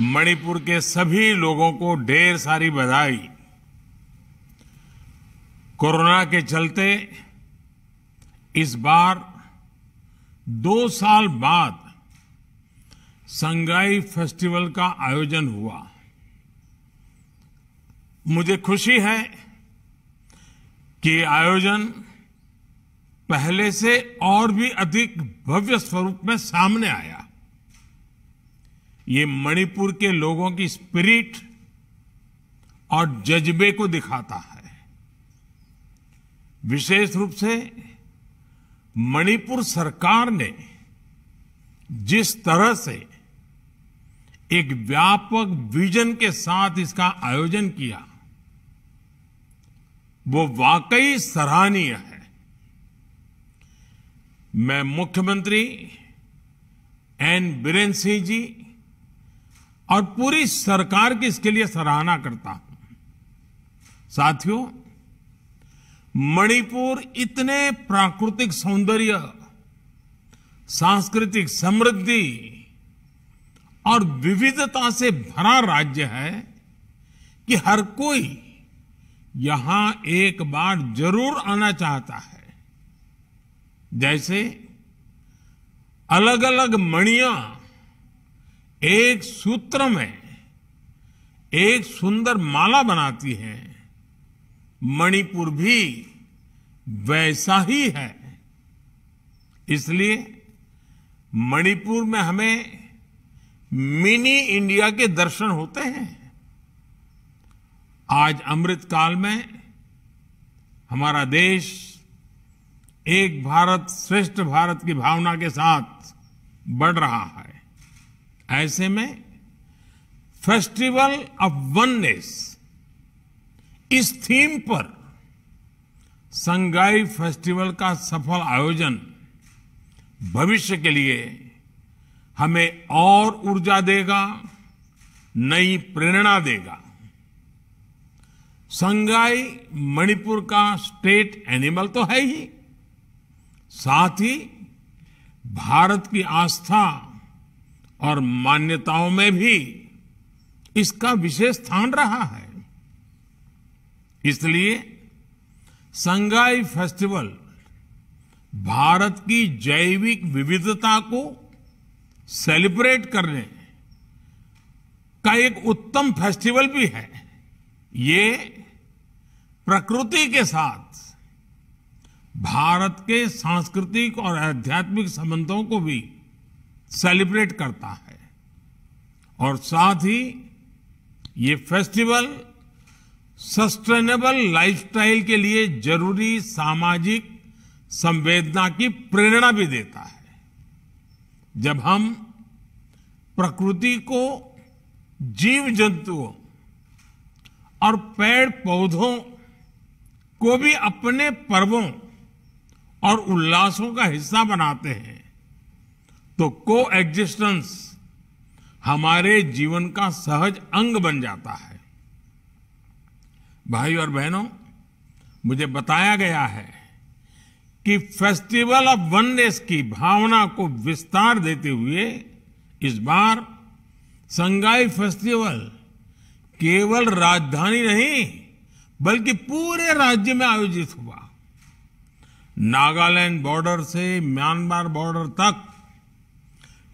मणिपुर के सभी लोगों को ढेर सारी बधाई। कोरोना के चलते इस बार दो साल बाद संगाई फेस्टिवल का आयोजन हुआ। मुझे खुशी है कि आयोजन पहले से और भी अधिक भव्य स्वरूप में सामने आया। ये मणिपुर के लोगों की स्पिरिट और जज्बे को दिखाता है। विशेष रूप से मणिपुर सरकार ने जिस तरह से एक व्यापक विजन के साथ इसका आयोजन किया, वो वाकई सराहनीय है। मैं मुख्यमंत्री एन बीरेन सिंह जी और पूरी सरकार की इसके लिए सराहना करता हूँ। साथियों, मणिपुर इतने प्राकृतिक सौंदर्य, सांस्कृतिक समृद्धि और विविधता से भरा राज्य है कि हर कोई यहाँ एक बार ज़रूर आना चाहता है। जैसे अलग अलग मणियाँ एक सूत्र में एक सुंदर माला बनाती है। मणिपुर भी वैसा ही है। इसलिए मणिपुर में हमें मिनी इंडिया के दर्शन होते हैं। आज अमृत काल में हमारा देश एक भारत श्रेष्ठ भारत की भावना के साथ बढ़ रहा है। ऐसे में फेस्टिवल ऑफ़ वननेस, इस थीम पर संगाई फेस्टिवल का सफल आयोजन भविष्य के लिए हमें और ऊर्जा देगा, नई प्रेरणा देगा। संगाई मणिपुर का स्टेट एनिमल तो है ही। साथ ही भारत की आस्था और मान्यताओं में भी इसका विशेष स्थान रहा है। इसलिए संगाई फेस्टिवल भारत की जैविक विविधता को सेलिब्रेट करने का एक उत्तम फेस्टिवल भी है। ये प्रकृति के साथ भारत के सांस्कृतिक और आध्यात्मिक संबंधों को भी सेलिब्रेट करता है। और साथ ही ये फेस्टिवल सस्टेनेबल लाइफस्टाइल के लिए ज़रूरी सामाजिक संवेदना की प्रेरणा भी देता है। जब हम प्रकृति को जीव जंतुओं और पेड़ पौधों को भी अपने पर्वों और उल्लासों का हिस्सा बनाते हैं तो को एग्जिस्टेंस हमारे जीवन का सहज अंग बन जाता है। भाई और बहनों, मुझे बताया गया है कि फेस्टिवल ऑफ़ वननेस की भावना को विस्तार देते हुए इस बार संगाई फेस्टिवल केवल राजधानी नहीं, बल्कि पूरे राज्य में आयोजित हुआ। नागालैंड बॉर्डर से म्यांमार बॉर्डर तक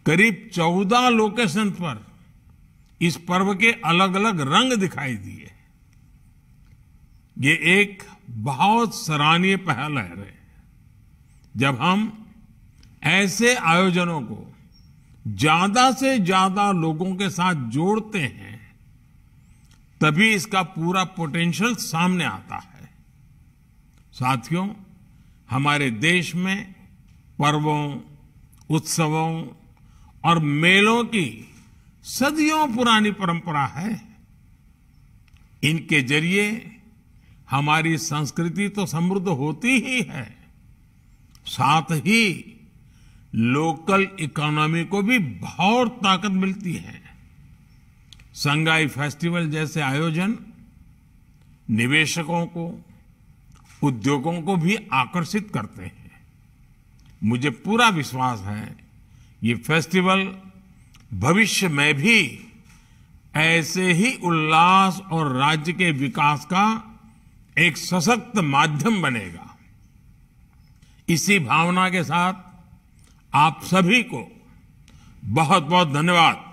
करीब चौदह लोकेशन पर इस पर्व के अलग अलग रंग दिखाई दिए। ये एक बहुत सराहनीय पहल है जब हम ऐसे आयोजनों को ज़्यादा से ज़्यादा लोगों के साथ जोड़ते हैं, तभी इसका पूरा पोटेंशियल सामने आता है। साथियों, हमारे देश में पर्वों, उत्सवों और मेलों की सदियों पुरानी परंपरा है। इनके ज़रिए हमारी संस्कृति तो समृद्ध होती ही है। साथ ही लोकल इकोनॉमी को भी बहुत ताकत मिलती है। संगाई फेस्टिवल जैसे आयोजन निवेशकों को, उद्योगों को भी आकर्षित करते हैं। मुझे पूरा विश्वास है ये फेस्टिवल भविष्य में भी ऐसे ही उल्लास और राज्य के विकास का एक सशक्त माध्यम बनेगा। इसी भावना के साथ आप सभी को बहुत बहुत धन्यवाद।